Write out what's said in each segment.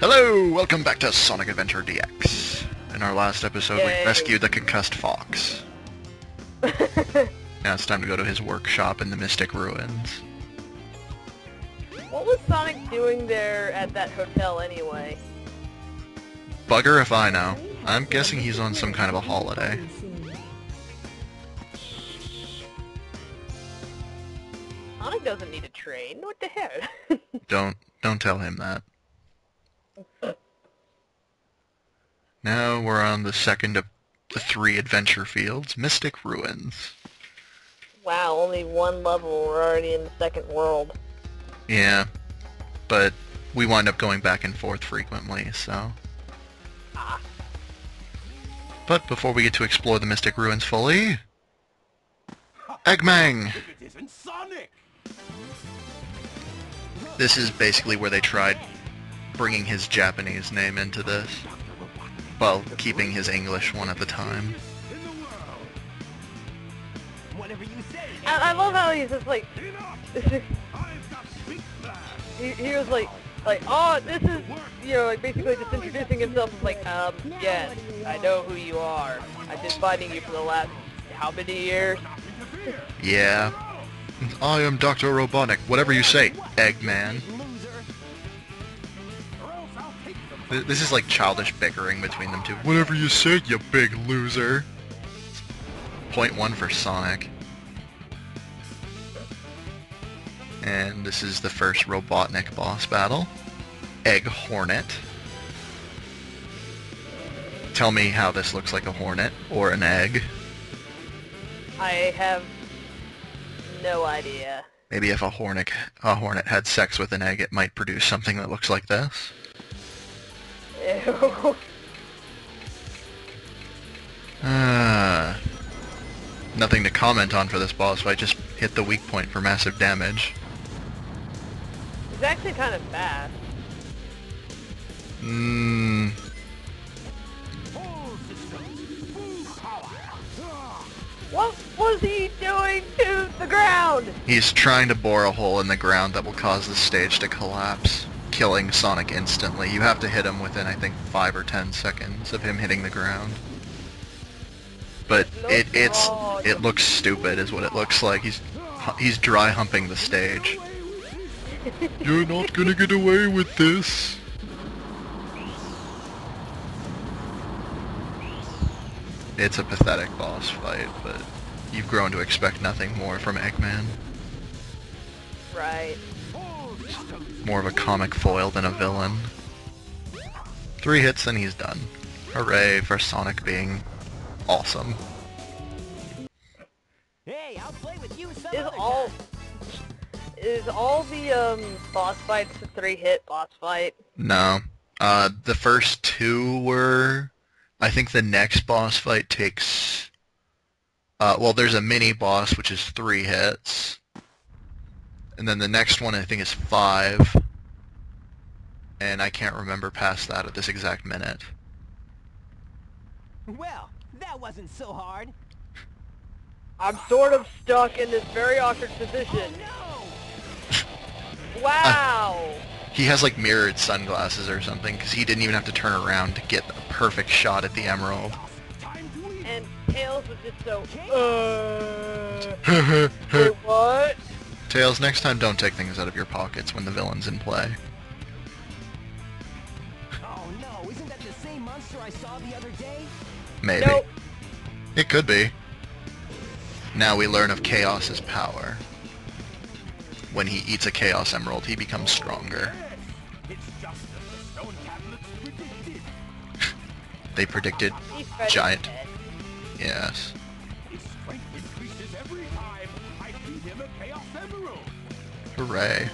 Hello! Welcome back to Sonic Adventure DX. In our last episode, Yay. we rescued the concussed fox. Now it's time to go to his workshop in the Mystic Ruins. what was Sonic doing there at that hotel anyway? Bugger if I know. I'm guessing he's on some kind of a holiday. Sonic doesn't need a train. What the hell? Don't don't tell him that. Now we're on the second of the three adventure fields, Mystic Ruins. wow, only one level. We're already in the second world. Yeah, but we wind up going back and forth frequently, so... Ah. But before we get to explore the Mystic Ruins fully... Eggmang! It isn't Sonic! This is basically where they tried bringing his Japanese name into this, while keeping his English one at the time. In the world! Whatever you say! I, I love how he's just like, Enough! I've got big plans! he, he was like, like, oh, this is, you know, like basically just introducing himself as like, um, yes, I know who you are. I've been fighting you for the last how many years? Yeah. I am Dr. Robotnik, whatever you say, Eggman. This is like childish bickering between them two. Whatever you say, you big loser. Point one for Sonic. And this is the first Robotnik boss battle. Egg Hornet. Tell me how this looks like a hornet or an egg. I have no idea. Maybe if a hornet a hornet had sex with an egg, it might produce something that looks like this. Uh, nothing to comment on for this boss fight, just hit the weak point for massive damage. He's actually kind of fast. Mmm, All systems! Full power! What was he doing to the ground? he's trying to bore a hole in the ground that will cause the stage to collapse, killing Sonic instantly. You have to hit him within, I think, 5 or 10 seconds of him hitting the ground. But it, it's, it looks stupid is what it looks like. He's, he's dry humping the stage. You're not gonna get away with this. It's a pathetic boss fight, but you've grown to expect nothing more from Eggman. Right. All systems! More of a comic foil than a villain. Three hits and he's done. Hooray for Sonic being awesome. Hey, I'll play with you some Is all is all the um boss fights a three hit boss fight? No. Uh, the first two were... I think the next boss fight takes... Uh, well, there's a mini boss, which is three hits. And then the next one, I think, is five. And I can't remember past that at this exact minute. Well, that wasn't so hard. I'm sort of stuck in this very awkward position. No! Wow. He has, like, mirrored sunglasses or something, because he didn't even have to turn around to get a perfect shot at the emerald. Time to eat! and Tails was just so uh wait, what? Tails, next time don't take things out of your pockets when the villain's in play. Oh no, isn't that the same monster I saw the other day? Maybe. Nope. It could be. Now we learn of Chaos's power. When he eats a Chaos Emerald, he becomes stronger. It's just as the stone tablets predicted! They predicted, Giant. yes. Me!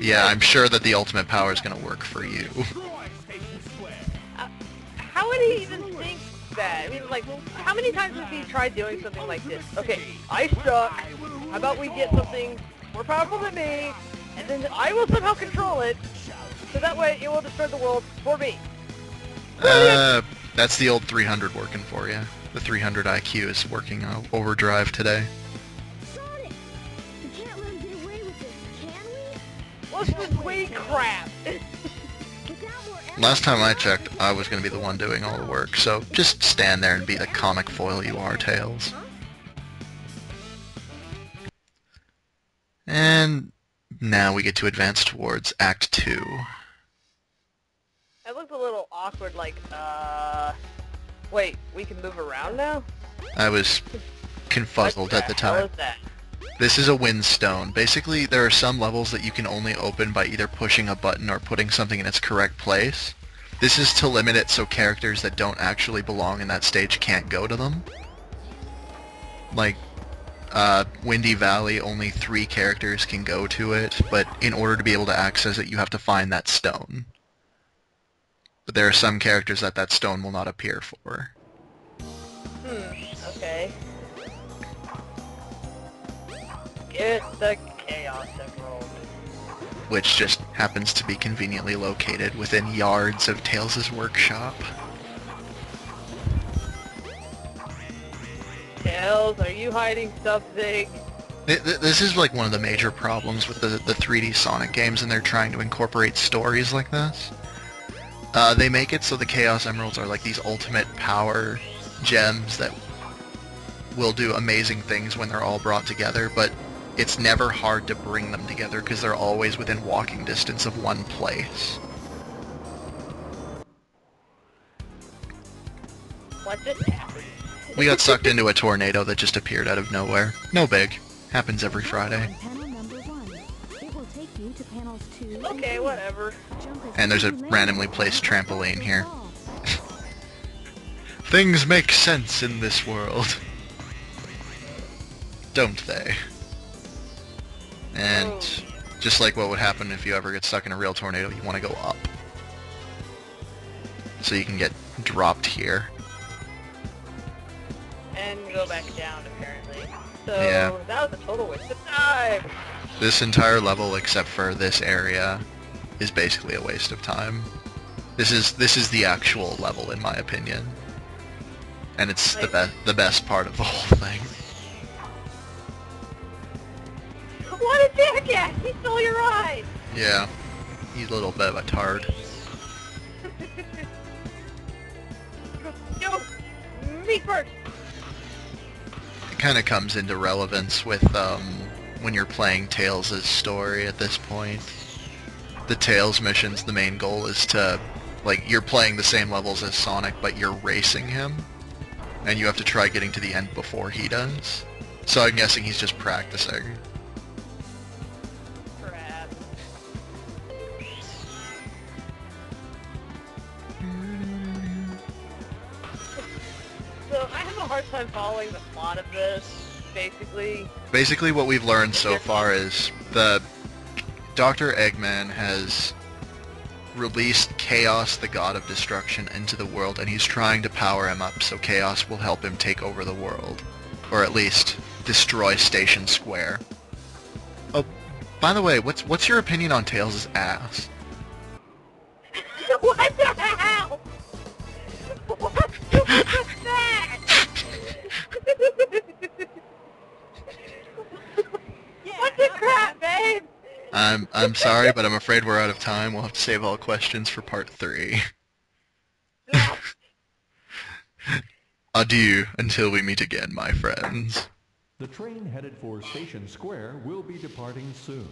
Yeah, I'm sure that the ultimate power is going to work for you. Destroy Station Square! Uh, how would he even think that? I mean, like, how many times has he tried doing something like this? Okay, I suck. How about we get something more powerful than me, and then I will somehow control it, so that way it will destroy the world for me. Uh, that's the old 300 working for you. The 300 IQ is working uh, overdrive today. Sonic! You can't let him get away with this, can What's this weed crap? Last time I checked, I was going to be the one doing all the work, so just stand there and be the comic foil you are, Tails. And now we get to advance towards Act 2. That looked a little awkward, like, uh... Wait, we can move around now? I was confuzzled at the time. This is a windstone. Basically, there are some levels that you can only open by either pushing a button or putting something in its correct place. This is to limit it so characters that don't actually belong in that stage can't go to them. Like, uh, Windy Valley, only three characters can go to it, but in order to be able to access it, you have to find that stone. But there are some characters that that stone will not appear for. Hmm, okay. Get the Chaos Emerald. which just happens to be conveniently located within yards of Tails' workshop. Tails, are you hiding something? Th- th- This is like one of the major problems with the, the 3D Sonic games and they're trying to incorporate stories like this. Uh, they make it so the Chaos Emeralds are like these ultimate power gems that will do amazing things when they're all brought together, but it's never hard to bring them together because they're always within walking distance of one place. What just happened? We got sucked into a tornado that just appeared out of nowhere. No big. Happens every Friday. Okay, three. whatever. Jump as And there's a randomly placed trampoline here. Things make sense in this world. Don't they? And oh. just like what would happen if you ever get stuck in a real tornado, you want to go up. So you can get dropped here. And go back down, apparently. So, Yeah. that was a total waste of time! This entire level, except for this area, is basically a waste of time. This is this is the actual level, in my opinion, and it's the best the best part of the whole thing. What a jackass! He stole your ride! Yeah, he's a little bit of a tard. Me first! It kind of comes into relevance with um, when you're playing Tails' story at this point. The Tails missions, the main goal is to, like, you're playing the same levels as Sonic, but you're racing him, and you have to try getting to the end before he does. So I'm guessing he's just practicing. So, I have a hard time following the plot of this, basically. Basically, what we've learned so far is the Dr. Eggman has released Chaos, the god of destruction, into the world, and he's trying to power him up so Chaos will help him take over the world. Or at least destroy Station Square. Oh, by the way, what's what's your opinion on Tails' ass? what the hell? I'm I'm sorry, but I'm afraid we're out of time. We'll have to save all questions for part three. Adieu until we meet again, my friends. The train headed for Station Square will be departing soon.